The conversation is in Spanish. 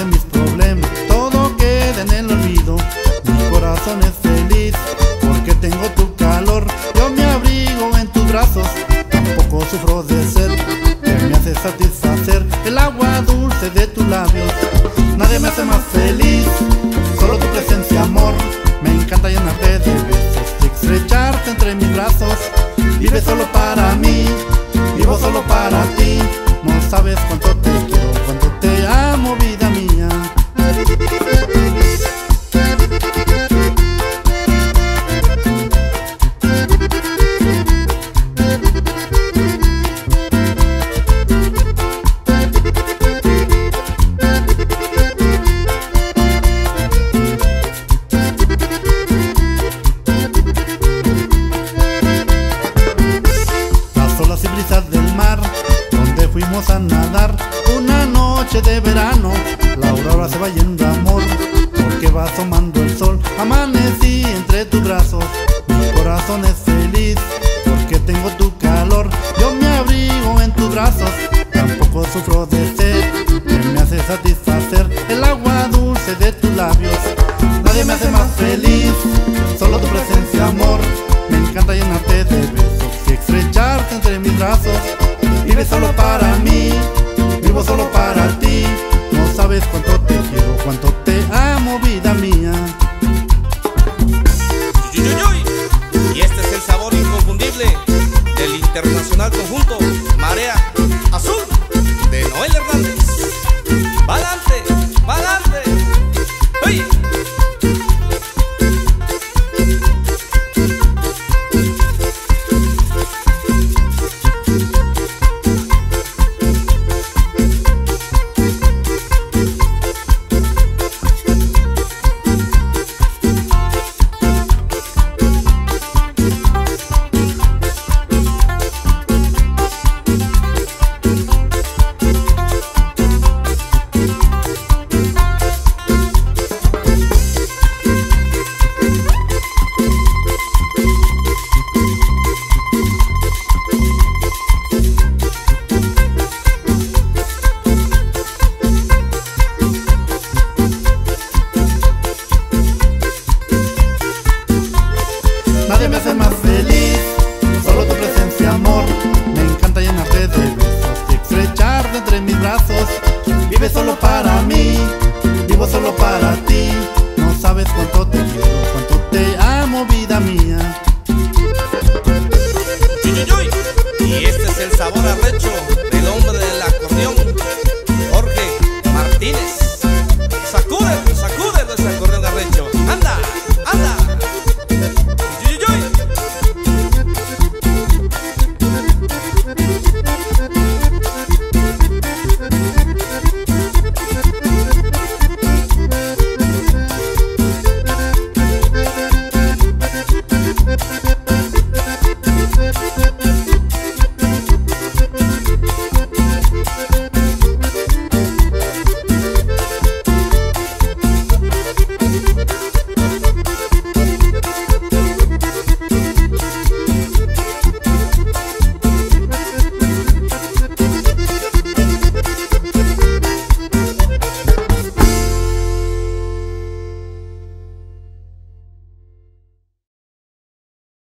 de mis problemas, todo queda en el olvido. Mi corazón es feliz porque tengo tu calor. Yo me abrigo en tus brazos, tampoco sufro de sed, que me hace satisfacer el agua dulce de tus labios. Nadie me hace más feliz, solo tu presencia, amor. Me encanta llenarte de besos y estrecharte entre mis brazos. Vive solo para mí, vivo solo para ti. No sabes cuánto te noche de verano. La aurora se va yendo amor, porque va asomando el sol. Amanecí entre tus brazos, mi corazón es feliz, porque tengo tu calor. Yo me abrigo en tus brazos, tampoco sufro de sed, que me hace satisfacer el agua dulce de tus labios. Nadie me hace más feliz, solo tu presencia, amor. Me encanta llenarte de besos y estrecharte entre mis brazos. Vive solo para mí, para ti. No sabes cuánto te quiero, cuánto te amo, vida mía. Y este es el sabor inconfundible del internacional conjunto Nadie me hace más feliz, solo tu presencia, amor. Me encanta llenarte de besos y estrecharte entre mis brazos. Vive solo para mí, vivo solo para ti. No sabes cuánto te quiero,